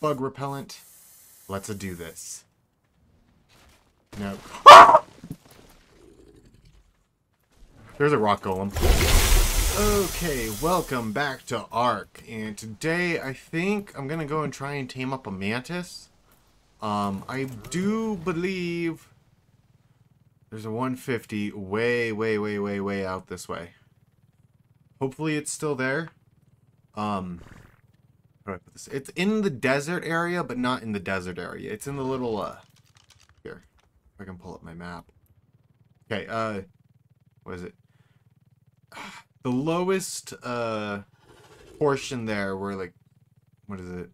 bug repellent. Let's do this. No. There's a rock golem. Okay, welcome back to Ark. And today I think I'm gonna go and try and tame up a mantis. Um, I do believe there's a 150 way, way, way, way, way out this way. Hopefully it's still there. Um, do I put this? It's in the desert area, but not in the desert area. It's in the little, uh, here. If I can pull up my map. Okay, uh, what is it? The lowest, uh, portion there where, like, what is it?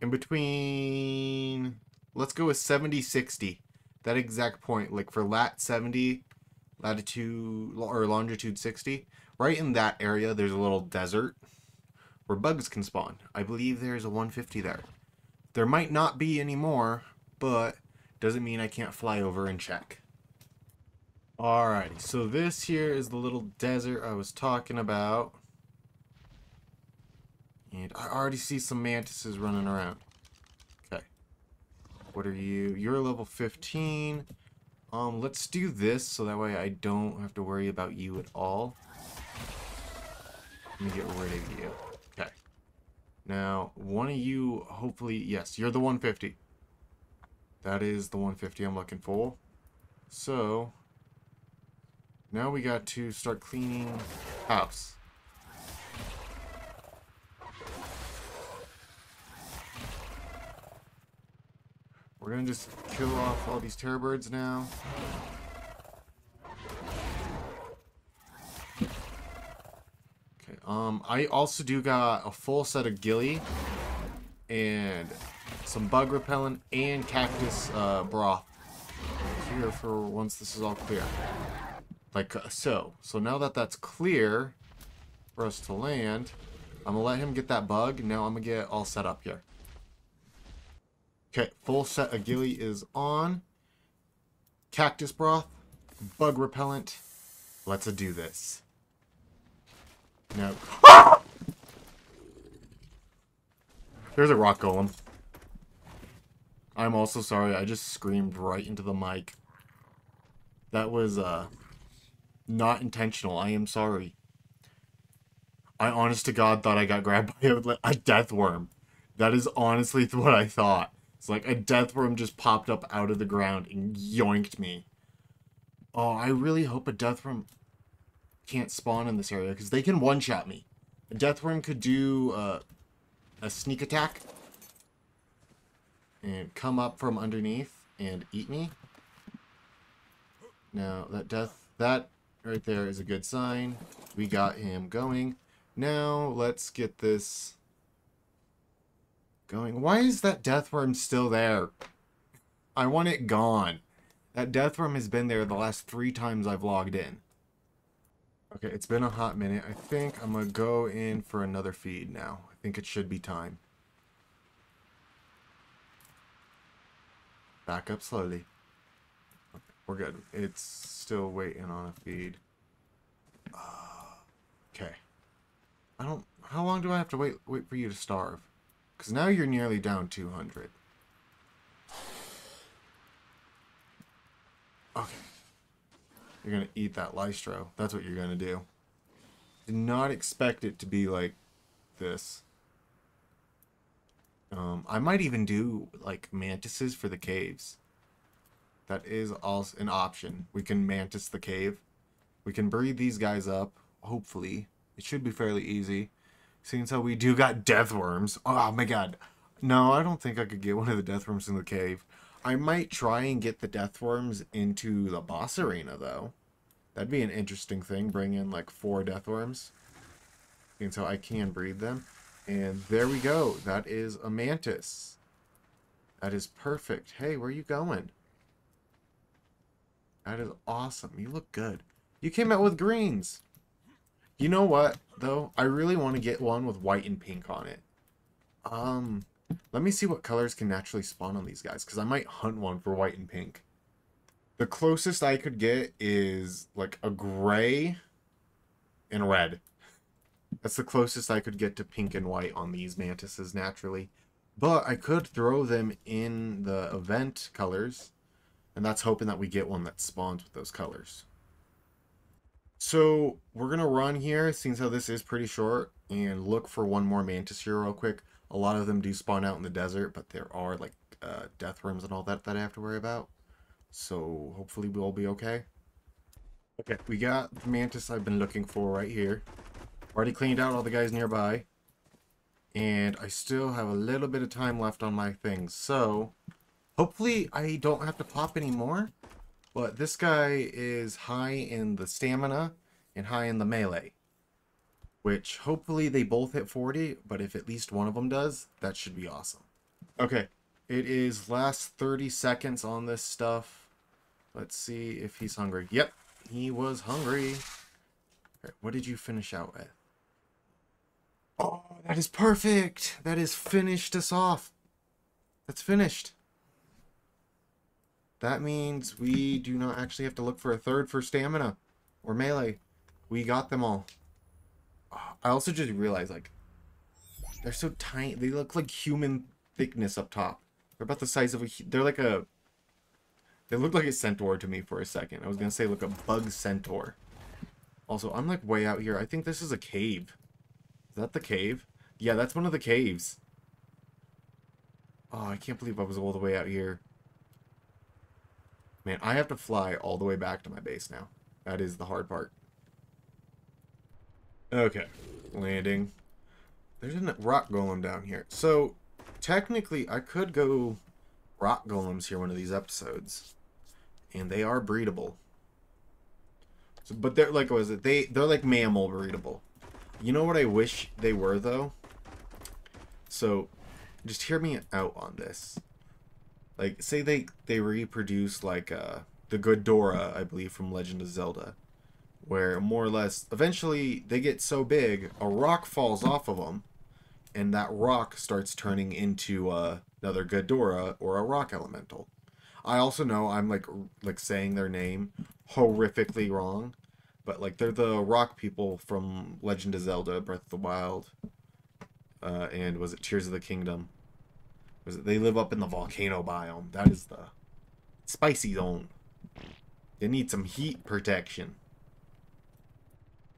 In between, let's go with 70, 60. That exact point, like for lat 70, latitude, or longitude 60, right in that area, there's a little desert where bugs can spawn. I believe there's a 150 there. There might not be anymore, but doesn't mean I can't fly over and check. Alrighty, so this here is the little desert I was talking about. And I already see some mantises running around. Okay. What are you? You're level 15. Um, let's do this so that way I don't have to worry about you at all. Let me get rid of you. Now, one of you, hopefully, yes, you're the 150. That is the 150 I'm looking for. So, now we got to start cleaning house. We're gonna just kill off all these terror birds now. Um, I also do got a full set of ghillie and some bug repellent and cactus uh, broth here for once this is all clear. Like uh, so. So now that that's clear for us to land, I'm gonna let him get that bug. Now I'm gonna get all set up here. Okay, full set of ghillie is on. Cactus broth, bug repellent. Let's do this. No. There's a rock golem. I'm also sorry, I just screamed right into the mic. That was, uh, not intentional. I am sorry. I honest to God thought I got grabbed by a, a death worm. That is honestly what I thought. It's like a death worm just popped up out of the ground and yoinked me. Oh, I really hope a death worm can't spawn in this area because they can one-shot me. A death worm could do uh, a sneak attack and come up from underneath and eat me. Now, that death, that right there is a good sign. We got him going. Now, let's get this going. Why is that Deathworm still there? I want it gone. That Deathworm has been there the last three times I've logged in. Okay, it's been a hot minute. I think I'm going to go in for another feed now. I think it should be time. Back up slowly. Okay, we're good. It's still waiting on a feed. Uh, okay. I don't... How long do I have to wait wait for you to starve? Because now you're nearly down 200. Okay. You're going to eat that Lystro. That's what you're going to do. Did not expect it to be like this. Um, I might even do, like, mantises for the caves. That is also an option. We can mantis the cave. We can breed these guys up, hopefully. It should be fairly easy. Seeing how we do got death worms. Oh my god. No, I don't think I could get one of the death worms in the cave. I might try and get the death worms into the boss arena, though. That'd be an interesting thing. Bring in, like, four death worms. And so I can breed them. And there we go. That is a mantis. That is perfect. Hey, where are you going? That is awesome. You look good. You came out with greens. You know what, though? I really want to get one with white and pink on it. Um, let me see what colors can naturally spawn on these guys, because I might hunt one for white and pink. The closest I could get is, like, a gray and red. That's the closest I could get to pink and white on these mantises naturally. But I could throw them in the event colors. And that's hoping that we get one that spawns with those colors. So we're going to run here, seeing how this is pretty short, and look for one more mantis here real quick. A lot of them do spawn out in the desert, but there are like uh, death worms and all that that I have to worry about. So hopefully we'll be okay. Okay, we got the mantis I've been looking for right here. Already cleaned out all the guys nearby. And I still have a little bit of time left on my things. So, hopefully I don't have to pop anymore. But this guy is high in the stamina and high in the melee. Which, hopefully they both hit 40. But if at least one of them does, that should be awesome. Okay, it is last 30 seconds on this stuff. Let's see if he's hungry. Yep, he was hungry. Right, what did you finish out with? Oh, that is perfect. That is finished us off. That's finished. That means we do not actually have to look for a third for stamina or melee. We got them all. I also just realized, like, they're so tiny. They look like human thickness up top. They're about the size of a... They're like a... They look like a centaur to me for a second. I was going to say, like, a bug centaur. Also, I'm, like, way out here. I think this is a cave. Is that the cave? Yeah, that's one of the caves. Oh, I can't believe I was all the way out here. Man, I have to fly all the way back to my base now. That is the hard part. Okay, landing. There's a rock golem down here. So, technically, I could go rock golems here one of these episodes. And they are breedable. So, but they're like, was it? They, they're like mammal breedable. You know what I wish they were, though? So, just hear me out on this. Like, say they, they reproduce, like, uh, the Ghidorah, I believe, from Legend of Zelda. Where, more or less, eventually, they get so big, a rock falls off of them, and that rock starts turning into, uh, another Ghidorah or a rock elemental. I also know I'm, like, like saying their name horrifically wrong, but like they're the rock people from Legend of Zelda: Breath of the Wild, uh, and was it Tears of the Kingdom? Was it they live up in the volcano biome? That is the spicy zone. They need some heat protection.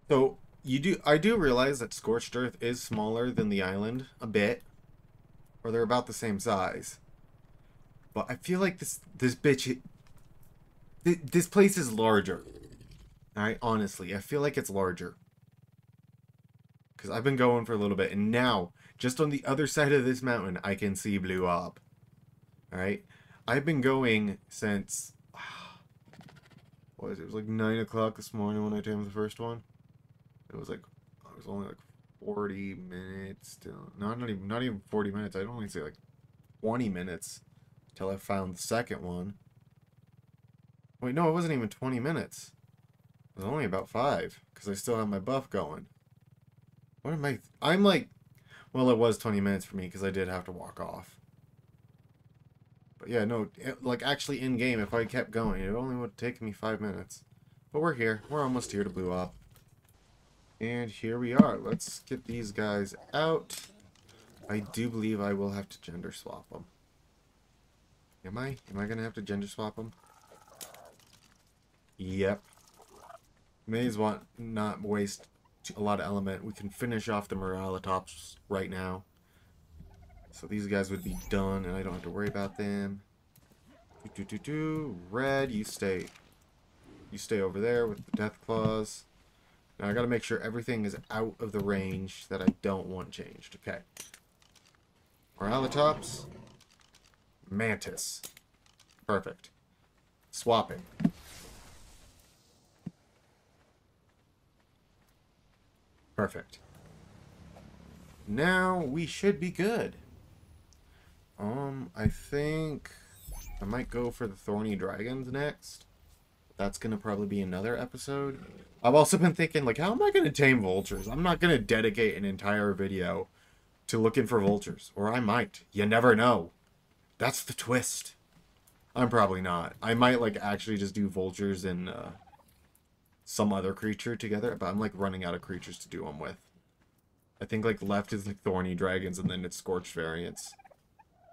So you do I do realize that Scorched Earth is smaller than the island a bit, or they're about the same size. But I feel like this this bitch. This place is larger. I honestly, I feel like it's larger. Because I've been going for a little bit, and now, just on the other side of this mountain, I can see Blue Ob. Alright? I've been going since... What was it? It was like 9 o'clock this morning when I tamed the first one. It was like... It was only like 40 minutes still. No, not even, not even 40 minutes. I'd only say like 20 minutes till I found the second one. Wait, no, it wasn't even 20 minutes. It was only about five, because I still have my buff going. What am I... I'm like... Well, it was 20 minutes for me, because I did have to walk off. But yeah, no, it, like, actually in-game, if I kept going, it only would take me five minutes. But we're here. We're almost here to Blue Ob. And here we are. Let's get these guys out. I do believe I will have to gender swap them. Am I? Am I going to have to gender swap them? Yep. May as well not waste a lot of element. We can finish off the Morellatops right now. So these guys would be done, and I don't have to worry about them. Do, do, do, do. Red, you stay. You stay over there with the Death Claws. Now I gotta make sure everything is out of the range that I don't want changed. Okay. Morellatops. Mantis. Perfect. Swapping. Perfect. Now we should be good. Um, I think I might go for the Thorny Dragons next. That's going to probably be another episode. I've also been thinking, like, how am I going to tame vultures? I'm not going to dedicate an entire video to looking for vultures. Or I might. You never know. That's the twist. I'm probably not. I might, like, actually just do vultures and, uh, some other creature together, but I'm like running out of creatures to do them with. I think like left is like thorny dragons and then it's scorched variants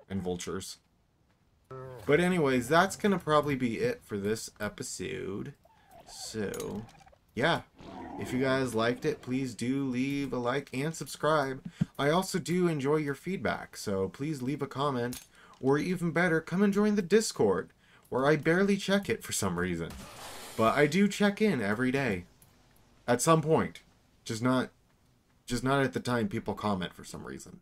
and vultures. But anyways, that's gonna probably be it for this episode. So, yeah. If you guys liked it, please do leave a like and subscribe. I also do enjoy your feedback, so please leave a comment. Or even better, come and join the Discord, where I barely check it for some reason. But I do check in every day. At some point. Just not just not at the time people comment for some reason.